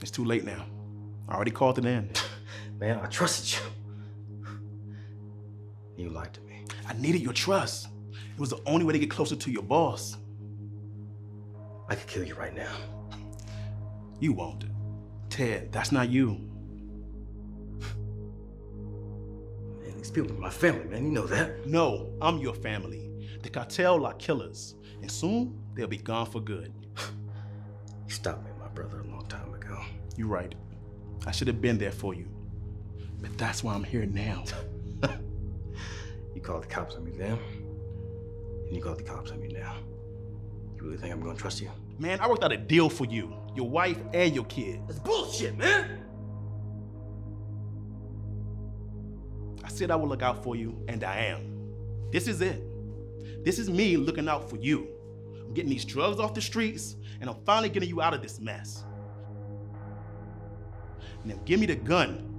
It's too late now. I already called it in. Man, I trusted you. You lied to me. I needed your trust. It was the only way to get closer to your boss. I could kill you right now. You won't. Ted, that's not you. Man, these people are my family, man. You know that. No, I'm your family. The cartel are killers, and soon they'll be gone for good. Stop it, brother, a long time ago. You're right. I should have been there for you. But that's why I'm here now. You called the cops on me then, and you called the cops on me now. You really think I'm gonna trust you? Man, I worked out a deal for you, your wife, and your kid. That's bullshit, man! I said I would look out for you, and I am. This is it. This is me looking out for you. I'm getting these drugs off the streets, and I'm finally getting you out of this mess. Now give me the gun,